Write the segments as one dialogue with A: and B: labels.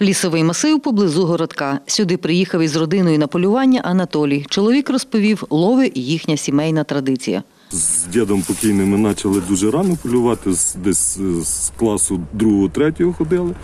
A: Лісовий масив поблизу городка. Сюди приїхав із родиною на полювання Анатолій. Чоловік розповів, лови їхня сімейна традиція.
B: З дідом покійним ми почали дуже рано полювати, десь е, з класу 2-3 ходили.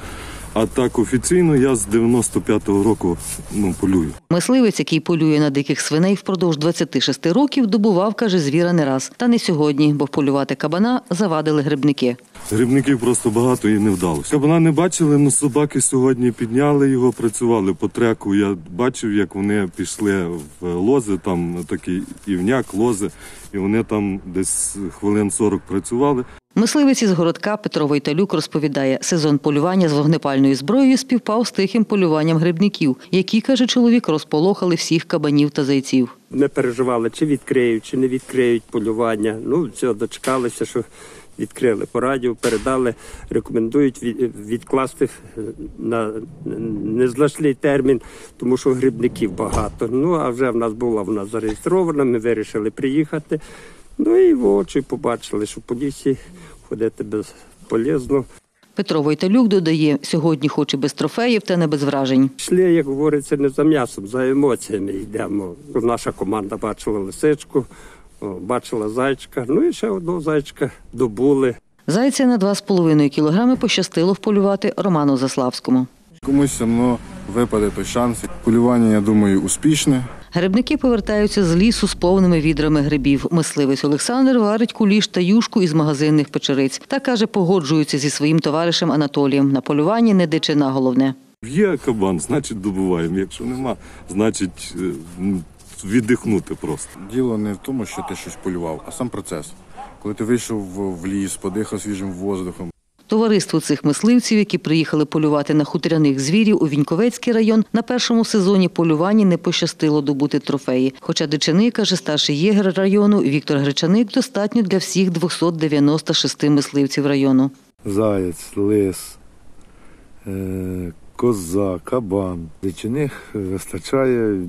B: А так офіційно я з 95-го року ну, полюю.
A: Мисливець, який полює на диких свиней впродовж 26 років, добував, каже, звіра не раз. Та не сьогодні, бо полювати кабана завадили грибники.
B: Грибників просто багато і не вдалося. Кабана не бачили, але собаки сьогодні підняли його, працювали по треку. Я бачив, як вони пішли в лози, там такий івняк, лози, і вони там десь хвилин 40 працювали.
A: Мисливець із городка Петро Войталюк розповідає, сезон полювання з вогнепальною зброєю співпав з тихим полюванням грибників, які, каже чоловік, розполохали всіх кабанів та зайців.
C: Ми переживали, чи відкриють, чи не відкриють полювання. Ну, все, дочекалися, що відкрили по радіо, передали, рекомендують від- відкласти на незначний термін, тому що грибників багато. Ну, а вже в нас була вона зареєстрована, ми вирішили приїхати. Ну і в очі побачили, що по лісі ходити безполезно.
A: Петро Войталюк додає, сьогодні хоч і без трофеїв, та не без вражень.
C: Йшли, як говориться, не за м'ясом, за емоціями йдемо. Наша команда бачила лисичку, бачила зайчика, ну і ще одного зайчика добули.
A: Зайця на 2,5 кілограми пощастило вполювати Роману Заславському.
D: Комусь все одно випаде той шанс. Полювання, я думаю, успішне.
A: Грибники повертаються з лісу з повними відрами грибів. Мисливець Олександр варить куліш та юшку із магазинних печериць. Та каже, погоджується зі своїм товаришем Анатолієм. На полюванні не дичина головне.
B: Є кабан, значить добуваємо. Якщо нема, значить е, віддихнути просто.
D: Діло не в тому, що ти щось полював, а сам процес. Коли ти вийшов в ліс, подихав свіжим воздухом,
A: Товариству цих мисливців, які приїхали полювати на хуторяних звірів у Віньковецький район, на першому сезоні полювання не пощастило добути трофеї. Хоча дичини, каже старший єгер району Віктор Гречаник, достатньо для всіх 296 мисливців району.
E: Заєць, лис, е, коза, кабан. Дичиних вистачає.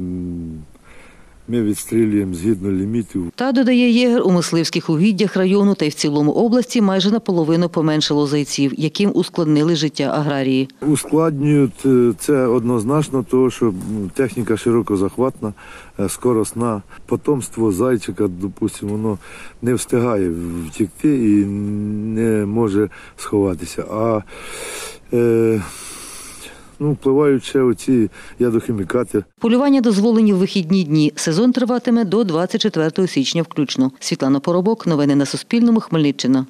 E: Ми відстрілюємо згідно лімітів.
A: Та додає єгер у мисливських угіддях району та й в цілому області майже наполовину поменшало зайців, яким ускладнили життя аграрії.
E: Ускладнюють е, це однозначно, тому що техніка широко захватна, е, скоросна. Потомство зайчика, допустимо, воно не встигає втікти і не може сховатися. А е, ну, впливають ще оці ядохімікати.
A: Полювання дозволені в вихідні дні. Сезон триватиме до 24 січня включно. Світлана Поробок. Новини на Суспільному. Хмельниччина.